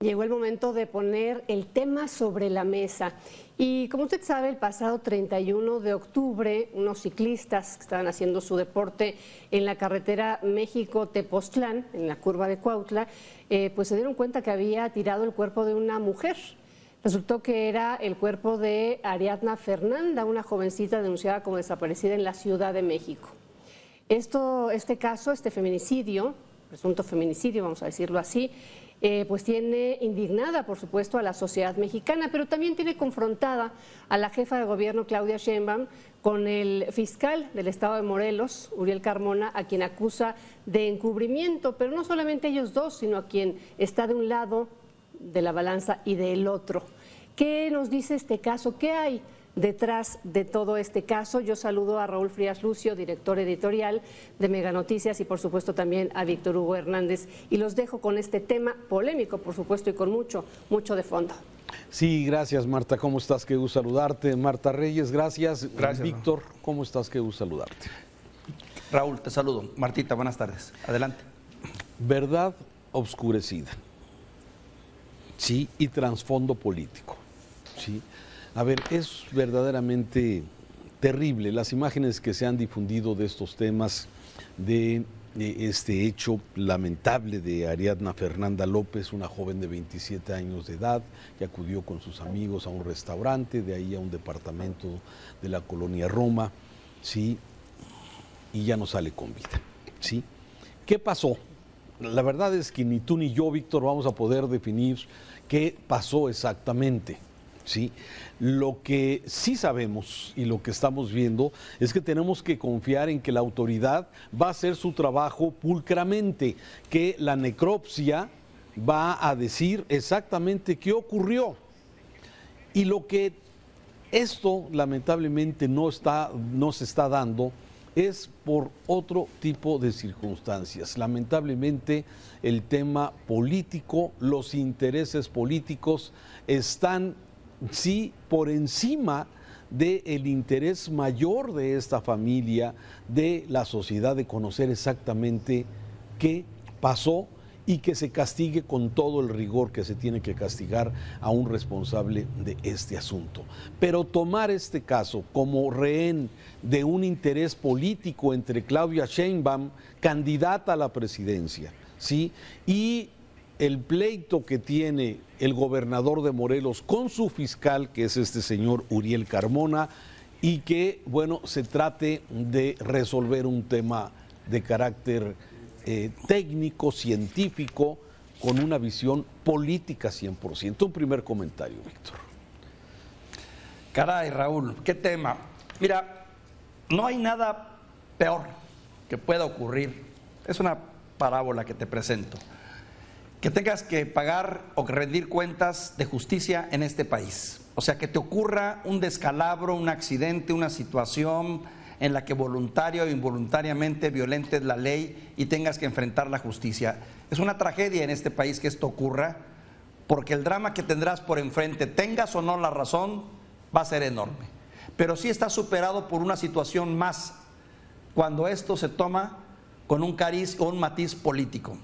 Llegó el momento de poner el tema sobre la mesa. Y como usted sabe, el pasado 31 de octubre, unos ciclistas que estaban haciendo su deporte en la carretera México-Tepoztlán, en la curva de Cuautla, eh, pues se dieron cuenta que había tirado el cuerpo de una mujer. Resultó que era el cuerpo de Ariadna Fernanda, una jovencita denunciada como desaparecida en la Ciudad de México. Esto, este caso, este feminicidio, presunto feminicidio, vamos a decirlo así, eh, pues tiene indignada, por supuesto, a la sociedad mexicana, pero también tiene confrontada a la jefa de gobierno, Claudia Sheinbaum, con el fiscal del estado de Morelos, Uriel Carmona, a quien acusa de encubrimiento, pero no solamente ellos dos, sino a quien está de un lado de la balanza y del otro. ¿Qué nos dice este caso? ¿Qué hay? Detrás de todo este caso. Yo saludo a Raúl Frías Lucio, director editorial de Mega Noticias y por supuesto también a Víctor Hugo Hernández y los dejo con este tema polémico, por supuesto, y con mucho, mucho de fondo. Sí, gracias Marta, ¿cómo estás? Qué gusto saludarte. Marta Reyes, gracias. Gracias. Víctor, ¿cómo estás? Qué gusto saludarte. Raúl, te saludo. Martita, buenas tardes. Adelante. Verdad obscurecida. Sí, y trasfondo político. Sí. A ver, es verdaderamente terrible las imágenes que se han difundido de estos temas, de, este hecho lamentable de Ariadna Fernanda López, una joven de 27 años de edad que acudió con sus amigos a un restaurante, de ahí a un departamento de la colonia Roma, ¿sí? Y ya no sale con vida, ¿sí? ¿Qué pasó? La verdad es que ni tú ni yo, Víctor, vamos a poder definir qué pasó exactamente. ¿Sí? Lo que sí sabemos y lo que estamos viendo es que tenemos que confiar en que la autoridad va a hacer su trabajo pulcramente, que la necropsia va a decir exactamente qué ocurrió. Y lo que esto lamentablemente no, está, no se está dando es por otro tipo de circunstancias. Lamentablemente el tema político, los intereses políticos están sí por encima del interés mayor de esta familia, de la sociedad, de conocer exactamente qué pasó y que se castigue con todo el rigor que se tiene que castigar a un responsable de este asunto. Pero tomar este caso como rehén de un interés político entre Claudia Sheinbaum, candidata a la presidencia, ¿sí? y el pleito que tiene el gobernador de Morelos con su fiscal, que es este señor Uriel Carmona, y que, bueno, se trate de resolver un tema de carácter eh, técnico, científico, con una visión política 100%. Un primer comentario, Víctor. Caray, Raúl, qué tema. Mira, no hay nada peor que pueda ocurrir. Es una parábola que te presento que tengas que pagar o rendir cuentas de justicia en este país. O sea, que te ocurra un descalabro, un accidente, una situación en la que voluntario o involuntariamente violentes la ley y tengas que enfrentar la justicia. Es una tragedia en este país que esto ocurra, porque el drama que tendrás por enfrente, tengas o no la razón, va a ser enorme. Pero sí está superado por una situación más, cuando esto se toma con un cariz o un matiz político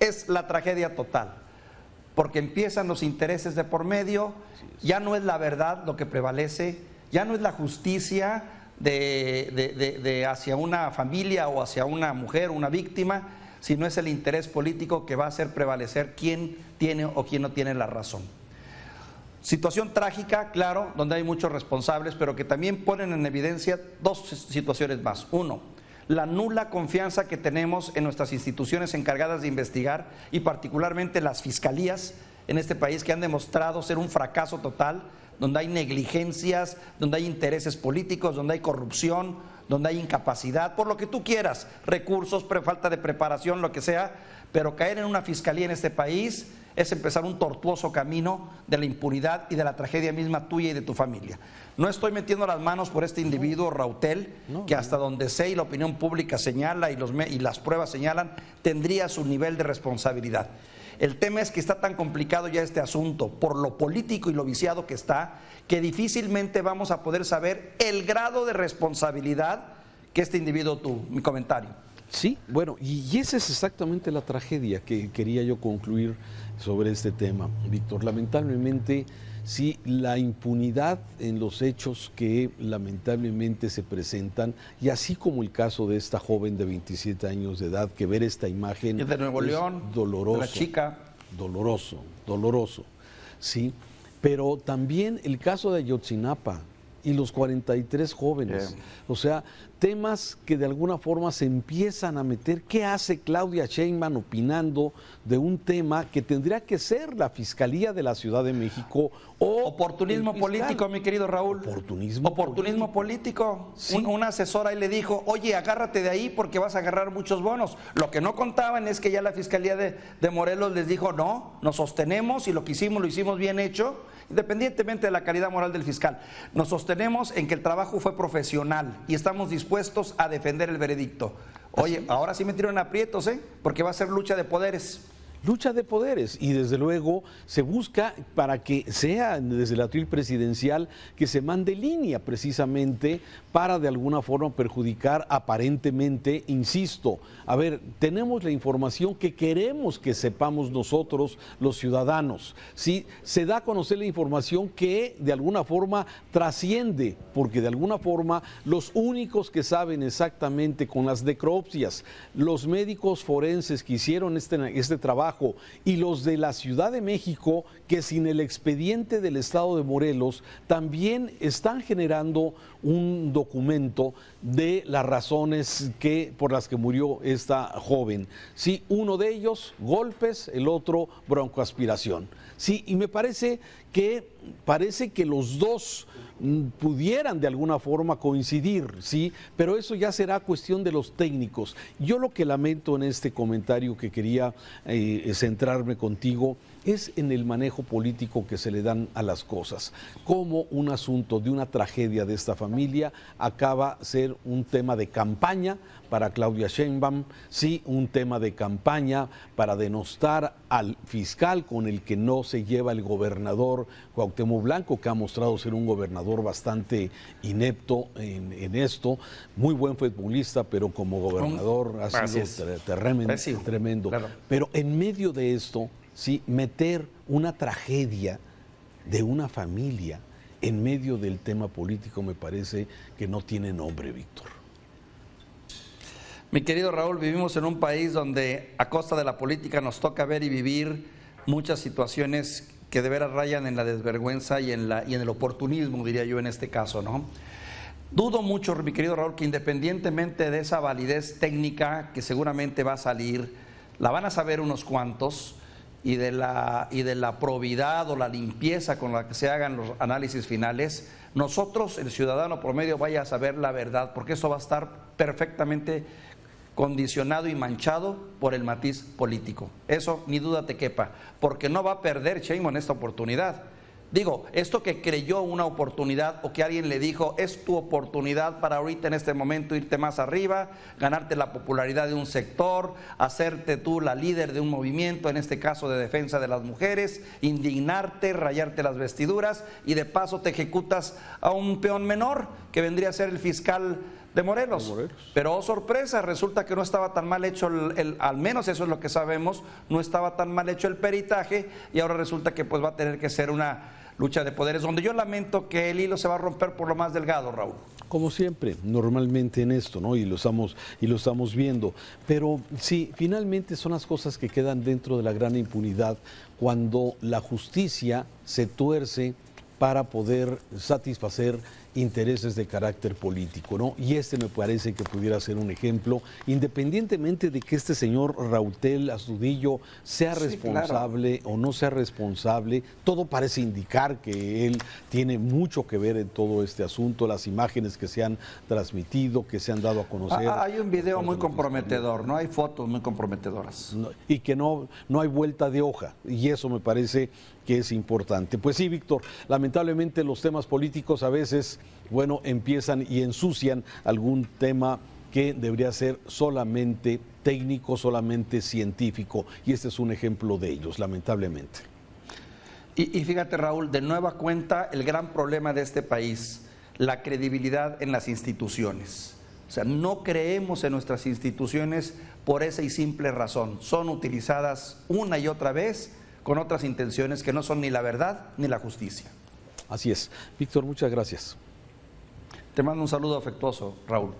es la tragedia total, porque empiezan los intereses de por medio, ya no es la verdad lo que prevalece, ya no es la justicia de, hacia una familia o hacia una mujer, una víctima, sino es el interés político que va a hacer prevalecer quién tiene o quién no tiene la razón. Situación trágica, claro, donde hay muchos responsables, pero que también ponen en evidencia dos situaciones más. Uno, la nula confianza que tenemos en nuestras instituciones encargadas de investigar y particularmente las fiscalías en este país que han demostrado ser un fracaso total, donde hay negligencias, donde hay intereses políticos, donde hay corrupción, donde hay incapacidad, por lo que tú quieras, recursos, falta de preparación, lo que sea, pero caer en una fiscalía en este país es empezar un tortuoso camino de la impunidad y de la tragedia misma tuya y de tu familia. No estoy metiendo las manos por este individuo, Rautel, que hasta donde sé y la opinión pública señala y, los, y las pruebas señalan, tendría su nivel de responsabilidad. El tema es que está tan complicado ya este asunto por lo político y lo viciado que está, que difícilmente vamos a poder saber el grado de responsabilidad que este individuo tuvo. Mi comentario. Sí, bueno, y, esa es exactamente la tragedia que quería yo concluir sobre este tema, Víctor. Lamentablemente, sí, la impunidad en los hechos que lamentablemente se presentan, y así como el caso de esta joven de 27 años de edad, que ver esta imagen de Nuevo León, doloroso, la chica, doloroso, doloroso, sí, pero también el caso de Ayotzinapa, y los 43 jóvenes. O sea, temas que de alguna forma se empiezan a meter. ¿Qué hace Claudia Sheinbaum opinando de un tema que tendría que ser la Fiscalía de la Ciudad de México o oportunismo político, mi querido Raúl? Oportunismo. Oportunismo político. una asesora ahí le dijo, oye, agárrate de ahí porque vas a agarrar muchos bonos. Lo que no contaban es que ya la Fiscalía de, de Morelos les dijo, no, nos sostenemos y lo que hicimos lo hicimos bien hecho independientemente de la calidad moral del fiscal. Nos sostenemos en que el trabajo fue profesional y estamos dispuestos a defender el veredicto. Oye, ahora sí me metieron aprietos, ¿eh? Porque va a ser lucha de poderes lucha de poderes y desde luego se busca para que sea desde el atril presidencial que se mande línea precisamente para de alguna forma perjudicar aparentemente, insisto, a ver, tenemos la información que queremos que sepamos nosotros los ciudadanos, ¿sí? Se da a conocer la información que de alguna forma trasciende, porque de alguna forma los únicos que saben exactamente con las necropsias, los médicos forenses que hicieron este, este trabajo, y los de la Ciudad de México que sin el expediente del Estado de Morelos también están generando un documento de las razones que, por las que murió esta joven. Sí, uno de ellos golpes, el otro broncoaspiración. Sí, y me parece que parece que los dos mm, pudieran de alguna forma coincidir, ¿sí? Pero eso ya será cuestión de los técnicos. Yo lo que lamento en este comentario que quería eh, centrarme contigo es en el manejo político que se le dan a las cosas. Como un asunto de una tragedia de esta familia acaba ser un tema de campaña para Claudia Sheinbaum, sí, un tema de campaña para denostar al fiscal con el que no se lleva el gobernador Cuauhtémoc Blanco, que ha mostrado ser un gobernador bastante inepto en, esto, muy buen futbolista, pero como gobernador ha sido tremendo. tremendo. Pero en medio de esto, ¿sí? meter una tragedia de una familia en medio del tema político me parece que no tiene nombre, Víctor. Mi querido Raúl, vivimos en un país donde a costa de la política nos toca ver y vivir muchas situaciones que de veras rayan en la desvergüenza y en, la, y en el oportunismo, diría yo en este caso, ¿no? Dudo mucho, mi querido Raúl, que independientemente de esa validez técnica que seguramente va a salir, la van a saber unos cuantos, y de, la, y de la probidad o la limpieza con la que se hagan los análisis finales, nosotros, el ciudadano promedio, vaya a saber la verdad, porque eso va a estar perfectamente condicionado y manchado por el matiz político. Eso ni duda te quepa, porque no va a perder en esta oportunidad. Digo, esto que creyó una oportunidad o que alguien le dijo, es tu oportunidad para ahorita en este momento irte más arriba, ganarte la popularidad de un sector, hacerte tú la líder de un movimiento, en este caso de defensa de las mujeres, indignarte, rayarte las vestiduras y de paso te ejecutas a un peón menor que vendría a ser el fiscal de Morelos. Pero oh, sorpresa, resulta que no estaba tan mal hecho, el, al menos eso es lo que sabemos, no estaba tan mal hecho el peritaje y ahora resulta que pues va a tener que ser una lucha de poderes, donde yo lamento que el hilo se va a romper por lo más delgado, Raúl. Como siempre, normalmente en esto, ¿no? Y lo estamos, y lo estamos viendo. Pero sí, finalmente son las cosas que quedan dentro de la gran impunidad cuando la justicia se tuerce para poder satisfacer intereses de carácter político, ¿no? Y este me parece que pudiera ser un ejemplo, independientemente de que este señor Rautel Astudillo sea responsable o no sea responsable, todo parece indicar que él tiene mucho que ver en todo este asunto, las imágenes que se han transmitido, que se han dado a conocer. Ah, hay un video muy comprometedor, no hay fotos muy comprometedoras. y que no, no hay vuelta de hoja, y eso me parece que es importante. Pues sí, Víctor, lamentablemente los temas políticos a veces, bueno, empiezan y ensucian algún tema que debería ser solamente técnico, solamente científico, y este es un ejemplo de ellos, lamentablemente. Y, y fíjate, Raúl, de nueva cuenta el gran problema de este país, la credibilidad en las instituciones. O sea, no creemos en nuestras instituciones por esa y simple razón. Son utilizadas una y otra vez con otras intenciones que no son ni la verdad ni la justicia. Así es. Víctor, muchas gracias. Te mando un saludo afectuoso, Raúl.